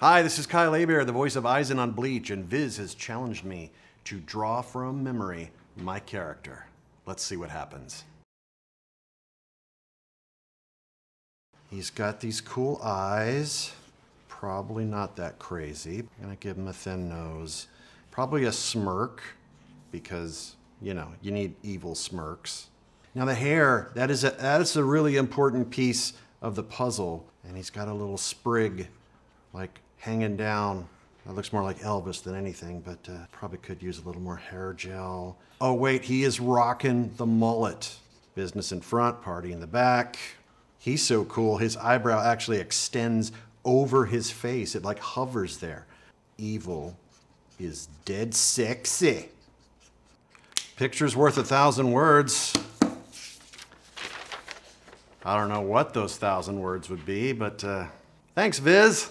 Hi, this is Kyle Hebert, the voice of Aizen on Bleach, and Viz has challenged me to draw from memory my character. Let's see what happens. He's got these cool eyes. Probably not that crazy. I'm gonna give him a thin nose. Probably a smirk, because, you know, you need evil smirks. Now the hair, that is a, that is a really important piece of the puzzle. And he's got a little sprig, like hanging down. That looks more like Elvis than anything, but uh, probably could use a little more hair gel. Oh wait, he is rocking the mullet. Business in front, party in the back. He's so cool, his eyebrow actually extends over his face. It like hovers there. Evil is dead sexy. Picture's worth a thousand words. I don't know what those thousand words would be, but uh, thanks, Viz.